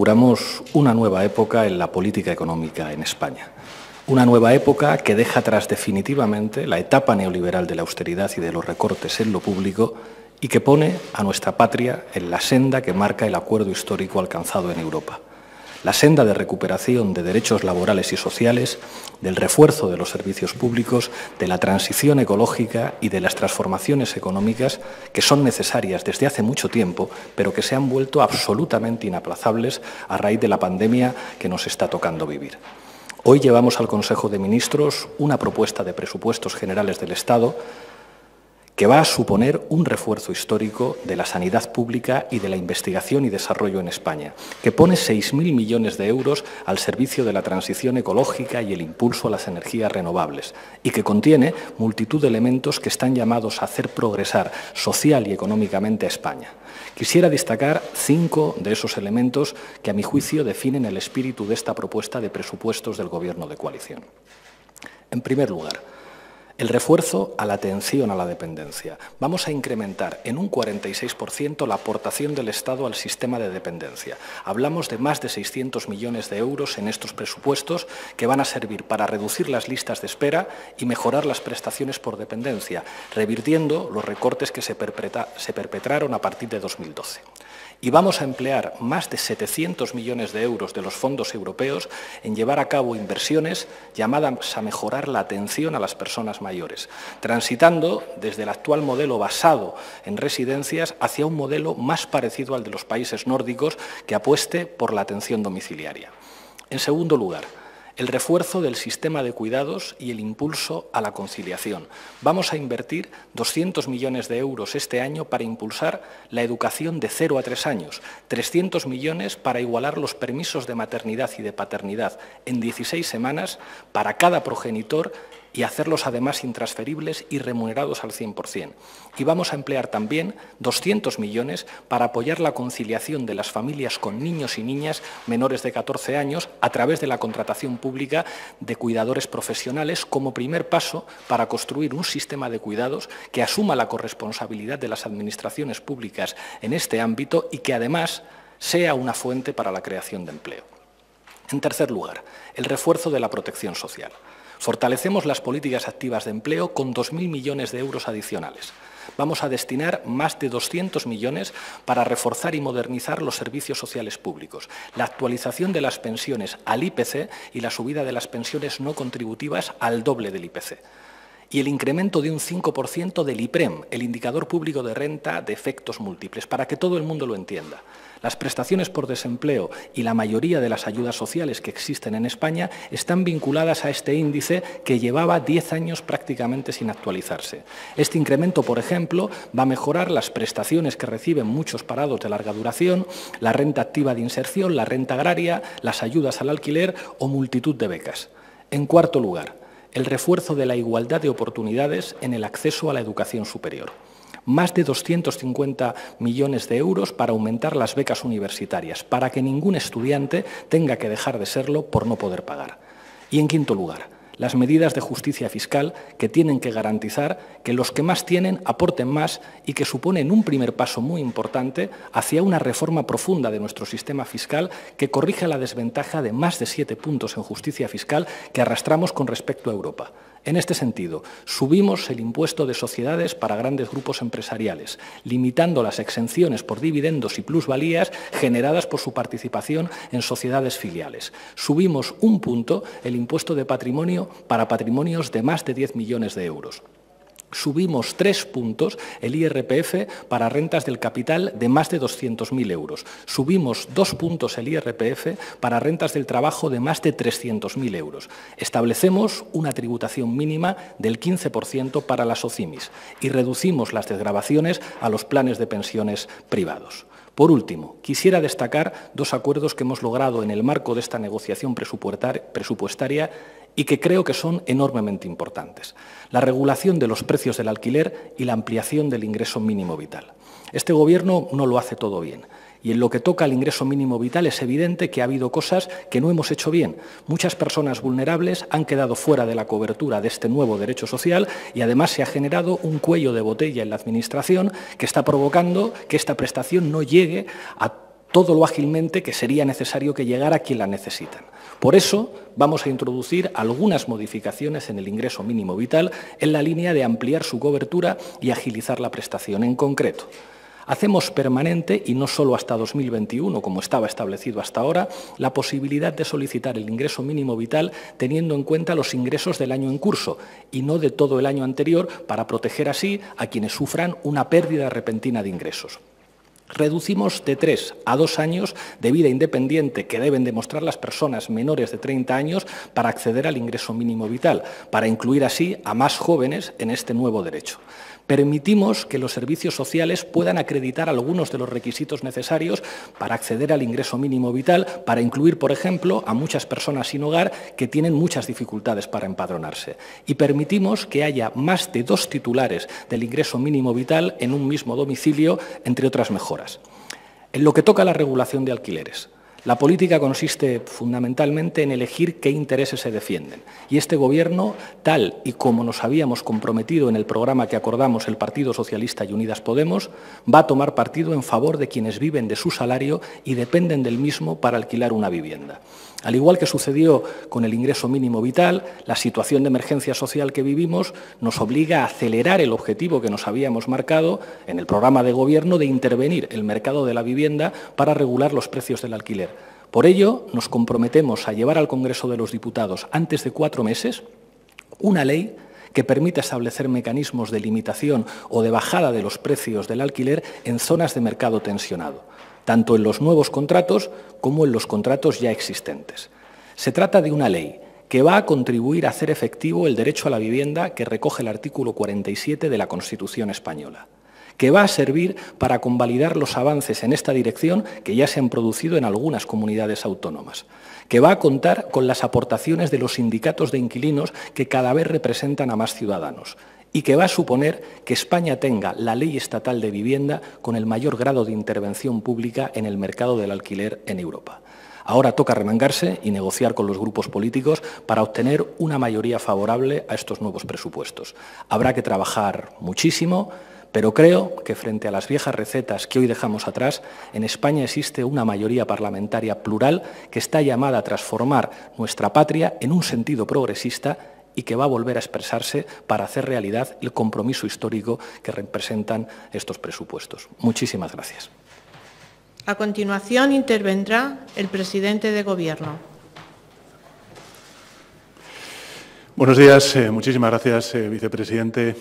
inauguramos una nueva época en la política económica en España. Una nueva época que deja atrás definitivamente la etapa neoliberal de la austeridad y de los recortes en lo público y que pone a nuestra patria en la senda que marca el acuerdo histórico alcanzado en Europa la senda de recuperación de derechos laborales y sociales, del refuerzo de los servicios públicos, de la transición ecológica y de las transformaciones económicas que son necesarias desde hace mucho tiempo, pero que se han vuelto absolutamente inaplazables a raíz de la pandemia que nos está tocando vivir. Hoy llevamos al Consejo de Ministros una propuesta de presupuestos generales del Estado que va a suponer un refuerzo histórico de la sanidad pública y de la investigación y desarrollo en España, que pone 6.000 millones de euros al servicio de la transición ecológica y el impulso a las energías renovables, y que contiene multitud de elementos que están llamados a hacer progresar social y económicamente a España. Quisiera destacar cinco de esos elementos que, a mi juicio, definen el espíritu de esta propuesta de presupuestos del Gobierno de coalición. En primer lugar, el refuerzo a la atención a la dependencia. Vamos a incrementar en un 46% la aportación del Estado al sistema de dependencia. Hablamos de más de 600 millones de euros en estos presupuestos que van a servir para reducir las listas de espera y mejorar las prestaciones por dependencia, revirtiendo los recortes que se, perpetraron a partir de 2012 y vamos a emplear más de 700 millones de euros de los fondos europeos en llevar a cabo inversiones llamadas a mejorar la atención a las personas mayores, transitando desde el actual modelo basado en residencias hacia un modelo más parecido al de los países nórdicos que apueste por la atención domiciliaria. En segundo lugar, el refuerzo del sistema de cuidados y el impulso a la conciliación. Vamos a invertir 200 millones de euros este año para impulsar la educación de 0 a 3 años, 300 millones para igualar los permisos de maternidad y de paternidad en 16 semanas para cada progenitor y hacerlos además intransferibles y remunerados al 100%. Y vamos a emplear también 200 millones para apoyar la conciliación de las familias con niños y niñas menores de 14 años a través de la contratación pública de cuidadores profesionales como primer paso para construir un sistema de cuidados que asuma la corresponsabilidad de las administraciones públicas en este ámbito y que además sea una fuente para la creación de empleo. En tercer lugar, el refuerzo de la protección social. Fortalecemos las políticas activas de empleo con 2.000 millones de euros adicionales. Vamos a destinar más de 200 millones para reforzar y modernizar los servicios sociales públicos, la actualización de las pensiones al IPC y la subida de las pensiones no contributivas al doble del IPC y el incremento de un 5% del IPREM, el indicador público de renta de efectos múltiples, para que todo el mundo lo entienda. Las prestaciones por desempleo y la mayoría de las ayudas sociales que existen en España están vinculadas a este índice que llevaba 10 años prácticamente sin actualizarse. Este incremento, por ejemplo, va a mejorar las prestaciones que reciben muchos parados de larga duración, la renta activa de inserción, la renta agraria, las ayudas al alquiler o multitud de becas. En cuarto lugar, el refuerzo de la igualdad de oportunidades en el acceso a la educación superior más de 250 millones de euros para aumentar las becas universitarias, para que ningún estudiante tenga que dejar de serlo por no poder pagar. Y en quinto lugar, las medidas de justicia fiscal que tienen que garantizar que los que más tienen aporten más y que suponen un primer paso muy importante hacia una reforma profunda de nuestro sistema fiscal que corrige la desventaja de más de siete puntos en justicia fiscal que arrastramos con respecto a Europa. En este sentido, subimos el impuesto de sociedades para grandes grupos empresariales, limitando las exenciones por dividendos y plusvalías generadas por su participación en sociedades filiales. Subimos un punto el impuesto de patrimonio para patrimonios de más de 10 millones de euros. Subimos tres puntos el IRPF para rentas del capital de más de 200.000 euros. Subimos dos puntos el IRPF para rentas del trabajo de más de 300.000 euros. Establecemos una tributación mínima del 15% para las OCIMIS y reducimos las desgravaciones a los planes de pensiones privados. Por último, quisiera destacar dos acuerdos que hemos logrado en el marco de esta negociación presupuestaria y que creo que son enormemente importantes. La regulación de los precios del alquiler y la ampliación del ingreso mínimo vital. Este Gobierno no lo hace todo bien. Y en lo que toca al ingreso mínimo vital es evidente que ha habido cosas que no hemos hecho bien. Muchas personas vulnerables han quedado fuera de la cobertura de este nuevo derecho social y además se ha generado un cuello de botella en la Administración que está provocando que esta prestación no llegue a todo lo ágilmente que sería necesario que llegara a quien la necesitan. Por eso vamos a introducir algunas modificaciones en el ingreso mínimo vital en la línea de ampliar su cobertura y agilizar la prestación. En concreto, hacemos permanente, y no solo hasta 2021, como estaba establecido hasta ahora, la posibilidad de solicitar el ingreso mínimo vital teniendo en cuenta los ingresos del año en curso y no de todo el año anterior para proteger así a quienes sufran una pérdida repentina de ingresos. Reducimos de tres a dos años de vida independiente que deben demostrar las personas menores de 30 años para acceder al ingreso mínimo vital, para incluir así a más jóvenes en este nuevo derecho. Permitimos que los servicios sociales puedan acreditar algunos de los requisitos necesarios para acceder al ingreso mínimo vital, para incluir, por ejemplo, a muchas personas sin hogar que tienen muchas dificultades para empadronarse. Y permitimos que haya más de dos titulares del ingreso mínimo vital en un mismo domicilio, entre otras mejoras. En lo que toca a la regulación de alquileres, la política consiste fundamentalmente en elegir qué intereses se defienden. Y este Gobierno, tal y como nos habíamos comprometido en el programa que acordamos el Partido Socialista y Unidas Podemos, va a tomar partido en favor de quienes viven de su salario y dependen del mismo para alquilar una vivienda. Al igual que sucedió con el ingreso mínimo vital, la situación de emergencia social que vivimos nos obliga a acelerar el objetivo que nos habíamos marcado en el programa de Gobierno de intervenir el mercado de la vivienda para regular los precios del alquiler. Por ello, nos comprometemos a llevar al Congreso de los Diputados antes de cuatro meses una ley que permita establecer mecanismos de limitación o de bajada de los precios del alquiler en zonas de mercado tensionado tanto en los nuevos contratos como en los contratos ya existentes. Se trata de una ley que va a contribuir a hacer efectivo el derecho a la vivienda que recoge el artículo 47 de la Constitución española, que va a servir para convalidar los avances en esta dirección que ya se han producido en algunas comunidades autónomas, que va a contar con las aportaciones de los sindicatos de inquilinos que cada vez representan a más ciudadanos y que va a suponer que España tenga la ley estatal de vivienda con el mayor grado de intervención pública en el mercado del alquiler en Europa. Ahora toca remangarse y negociar con los grupos políticos para obtener una mayoría favorable a estos nuevos presupuestos. Habrá que trabajar muchísimo, pero creo que frente a las viejas recetas que hoy dejamos atrás, en España existe una mayoría parlamentaria plural que está llamada a transformar nuestra patria en un sentido progresista y que va a volver a expresarse para hacer realidad el compromiso histórico que representan estos presupuestos. Muchísimas gracias. A continuación intervendrá el presidente de Gobierno. Buenos días, eh, muchísimas gracias, eh, vicepresidente.